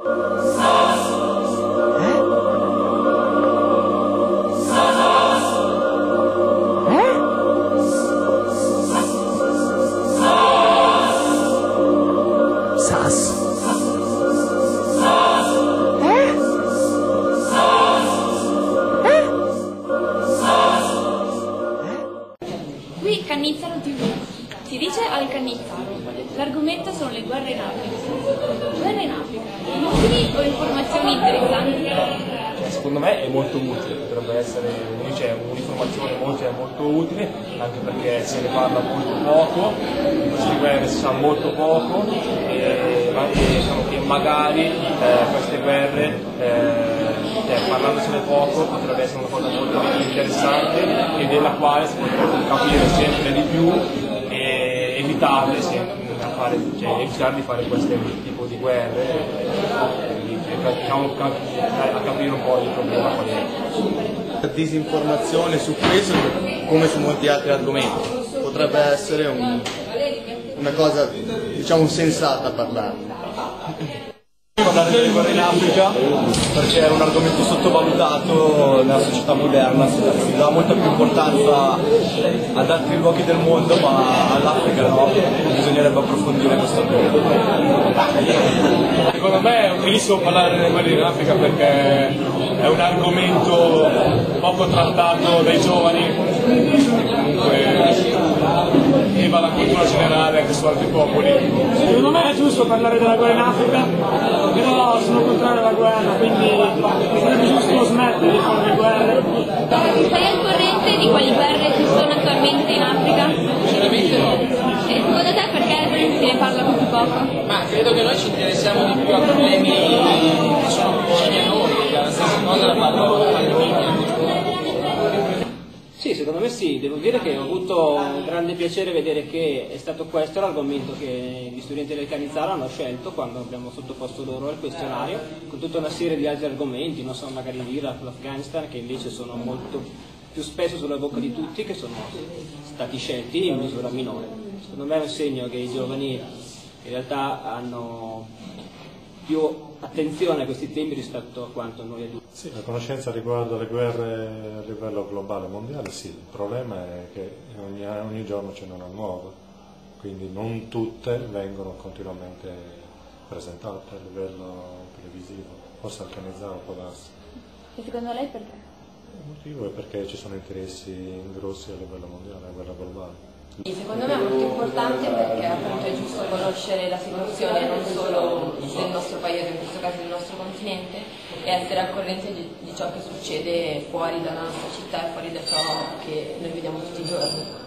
Sasu. Si dice al Cannizzaro. L'argomento sono le guerre in Africa. Guerre in Africa. Inutili o informazioni interessanti? secondo me è molto utile, potrebbe essere cioè, un'informazione molto, molto utile, anche perché se ne parla molto poco, di queste guerre si sa molto poco e anche diciamo che magari eh, queste guerre, eh, cioè, parlandosene poco, potrebbe essere una cosa molto interessante e della quale si potrebbe capire sempre di più evitarle sempre. Fare, cioè, evitare di fare questo tipo di guerre quindi, diciamo, a capire un po' il problema qual è. Disinformazione su questo come su molti altri argomenti. Potrebbe essere un, una cosa diciamo sensata parlarne parlare delle guerre in Africa perché è un argomento sottovalutato nella società moderna, si, dà molta più importanza ad altri luoghi del mondo ma all'Africa no, bisognerebbe approfondire questo argomento. Secondo me è utilissimo parlare delle guerre in Africa perché è un argomento poco trattato dai giovani, comunque va la cultura generale anche su altri popoli. Secondo me è giusto parlare della guerra in Africa, però sono contrario alla guerra, quindi sarebbe giusto smettere di fare le guerre. Sei al corrente di quali guerre ci sono attualmente in Africa? Sinceramente no. E secondo te perché se ne parla così poco? Ma credo che noi ci interessiamo di più a problemi che sono vicini a noi, la stessa cosa la media. Sì, secondo me sì, devo dire che ho avuto un grande piacere vedere che è stato questo l'argomento che gli studenti del Canizzaro hanno scelto quando abbiamo sottoposto loro il questionario, con tutta una serie di altri argomenti, non so, magari l'Iraq, l'Afghanistan, che invece sono molto più spesso sulla bocca di tutti, che sono stati scelti in misura minore. Secondo me è un segno che i giovani in realtà hanno più attenzione a questi temi rispetto a quanto noi adulti. Sì, la conoscenza riguardo le guerre a livello globale mondiale, sì, il problema è che ogni, ogni giorno c'è una nuova, quindi non tutte vengono continuamente presentate a livello televisivo, forse organizzato può darsi. E secondo lei perché? Il motivo è perché ci sono interessi grossi a livello mondiale, a livello globale. Secondo me è molto importante perché appunto è giusto conoscere la situazione non solo del nostro paese, in questo caso continente, e essere al corrente di, di ciò che succede fuori dalla nostra città e fuori da ciò che noi vediamo tutti i giorni.